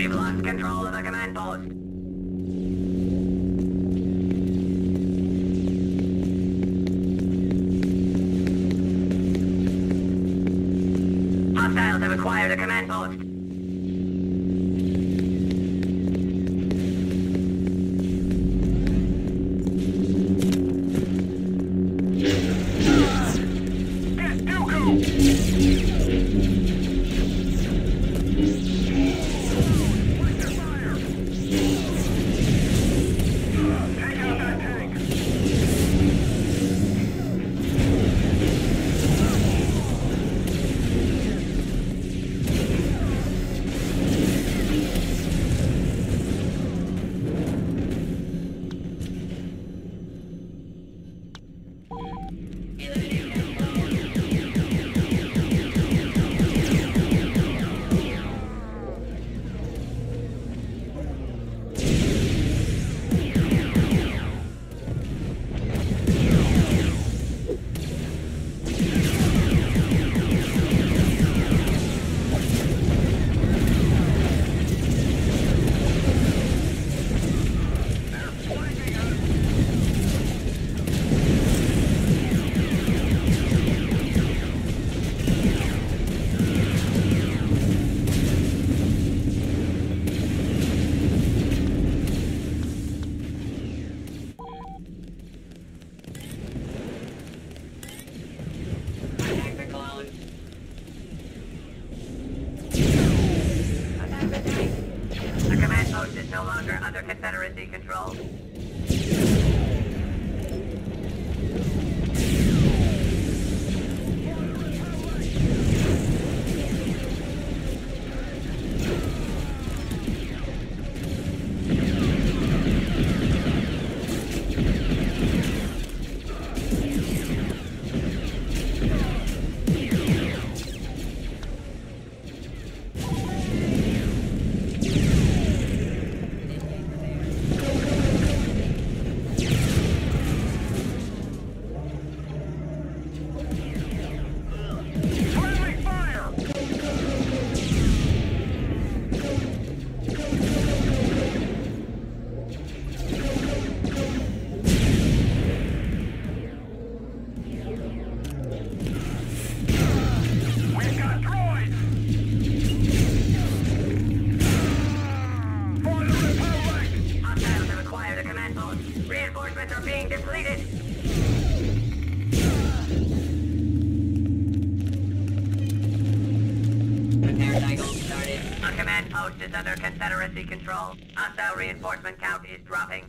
We've lost control of the command post. Hostiles have acquired a command post. Are being depleted. Repair cycle started. A command post is under Confederacy control. Hostile reinforcement count is dropping.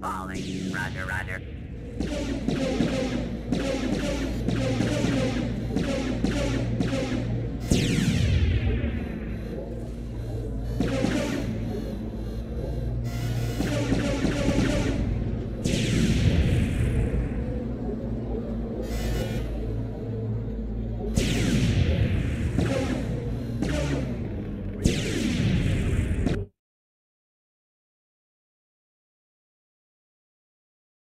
falling. Roger, roger.